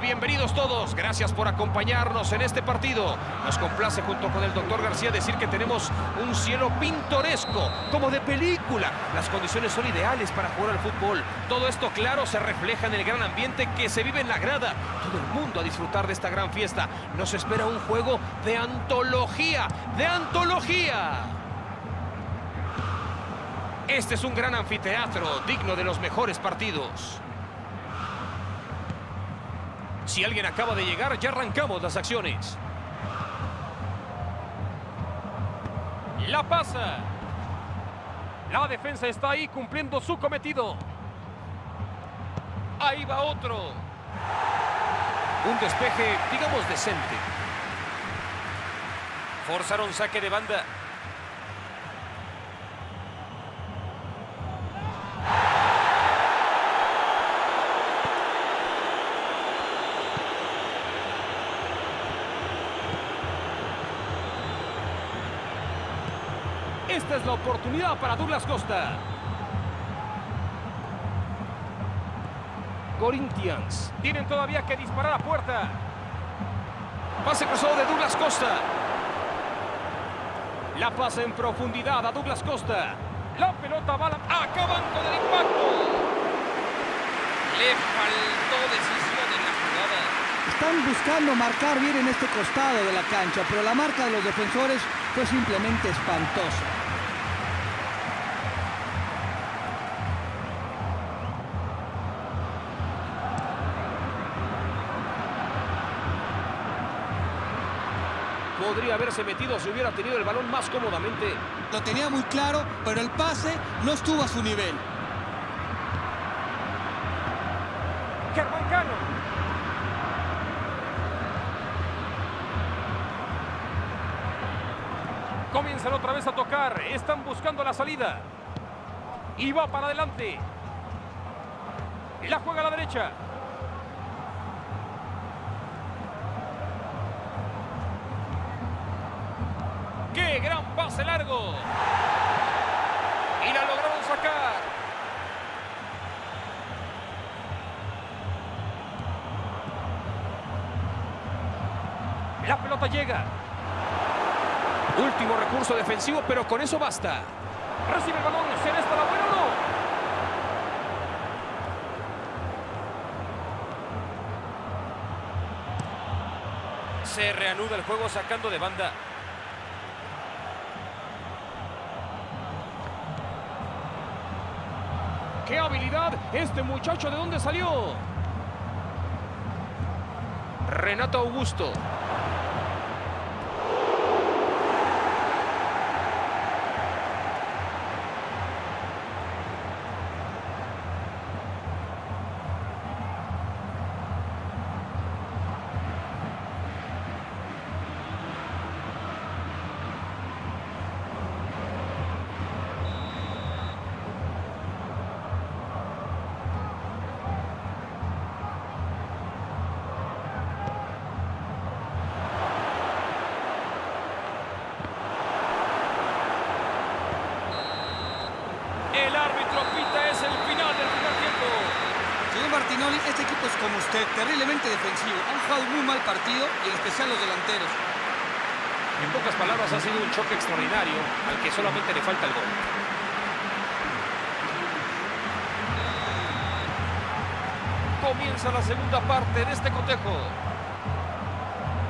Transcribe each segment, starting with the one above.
Bienvenidos todos. Gracias por acompañarnos en este partido. Nos complace junto con el doctor García decir que tenemos un cielo pintoresco, como de película. Las condiciones son ideales para jugar al fútbol. Todo esto, claro, se refleja en el gran ambiente que se vive en la grada. Todo el mundo a disfrutar de esta gran fiesta. Nos espera un juego de antología, de antología. Este es un gran anfiteatro, digno de los mejores partidos. Si alguien acaba de llegar, ya arrancamos las acciones. La pasa. La defensa está ahí cumpliendo su cometido. Ahí va otro. Un despeje, digamos, decente. Forzaron saque de banda. Esta es la oportunidad para Douglas Costa. Corinthians. Tienen todavía que disparar a puerta. Pase cruzado de Douglas Costa. La pasa en profundidad a Douglas Costa. La pelota va Acaban con el impacto. Le faltó decisión en la jugada. Están buscando marcar bien en este costado de la cancha, pero la marca de los defensores fue simplemente espantosa. Podría haberse metido si hubiera tenido el balón más cómodamente. Lo tenía muy claro, pero el pase no estuvo a su nivel. Germán Cano. Comienzan otra vez a tocar. Están buscando la salida. Y va para adelante. La juega a la derecha. ¡Qué gran pase largo! Y la lograron sacar. La pelota llega. Último recurso defensivo, pero con eso basta. Recibe el balón, ¿será esta la buena o? Se reanuda el juego sacando de banda. Habilidad! Este muchacho, ¿de dónde salió? Renato Augusto. Este equipo es como usted, terriblemente defensivo. Han jugado muy mal partido y en especial los delanteros. En pocas palabras, ha sido un choque extraordinario al que solamente le falta el gol. Comienza la segunda parte de este cotejo.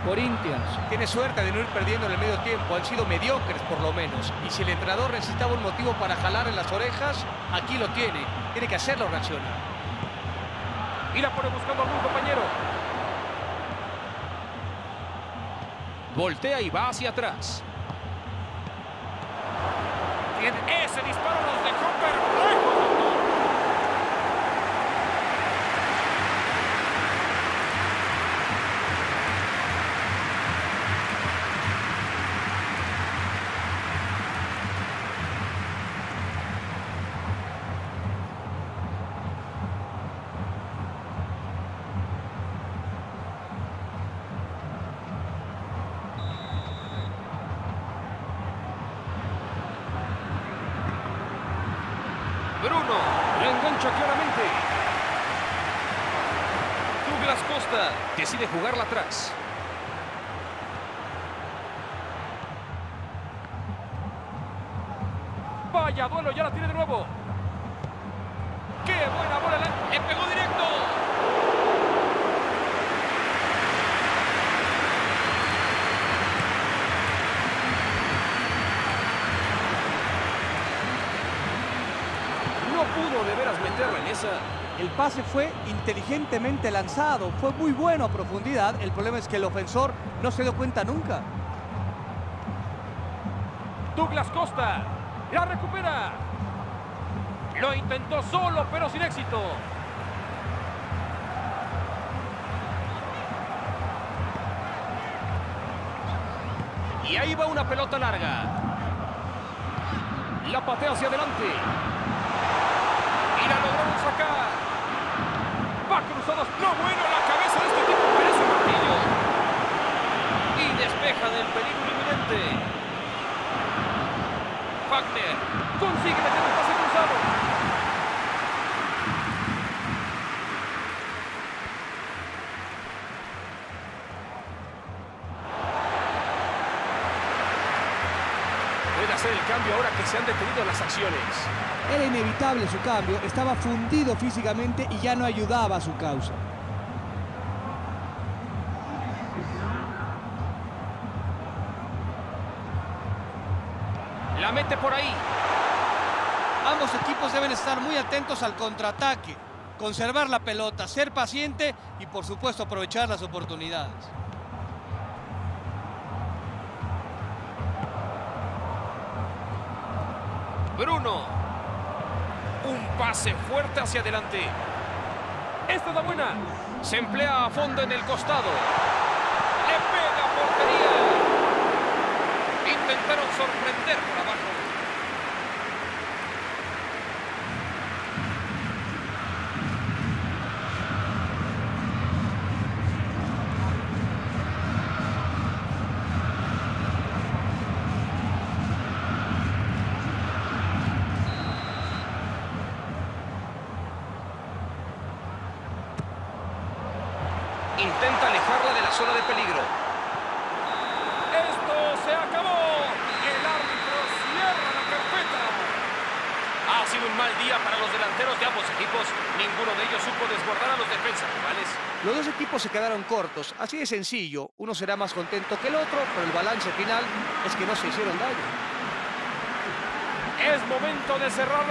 Corinthians. Tiene suerte de no ir perdiendo en el medio tiempo. Han sido mediocres por lo menos. Y si el entrenador necesitaba un motivo para jalar en las orejas, aquí lo tiene. Tiene que hacerlo reaccionar. Y la pone buscando a algún compañero. Voltea y va hacia atrás. Tiene ese disparo Bruno, la engancha claramente. Douglas Costa decide jugarla atrás. Vaya duelo, ya la tiene de nuevo. El pase fue inteligentemente lanzado, fue muy bueno a profundidad. El problema es que el ofensor no se dio cuenta nunca. Douglas Costa. La recupera. Lo intentó solo, pero sin éxito. Y ahí va una pelota larga. La patea hacia adelante. Y la lograron sacar. Va cruzados. No bueno, la cabeza de este tipo parece un martillo. Y despeja del peligro inminente. Wagner consigue meter un pase cruzado. Puede hacer el cambio ahora que se han detenido las acciones. Era inevitable su cambio, estaba fundido físicamente y ya no ayudaba a su causa. La mete por ahí. Ambos equipos deben estar muy atentos al contraataque, conservar la pelota, ser paciente y por supuesto aprovechar las oportunidades. Bruno. Un pase fuerte hacia adelante. Esta es la buena. Se emplea a fondo en el costado. Le pega portería. Intentaron sorprender por abajo. Intenta alejarla de la zona de peligro. Esto se acabó. El árbitro cierra la carpeta. Un mal día para los delanteros de ambos equipos. Ninguno de ellos supo desbordar a los defensas rivales. Los dos equipos se quedaron cortos, así de sencillo. Uno será más contento que el otro, pero el balance final es que no se hicieron daño. Es momento de cerrar la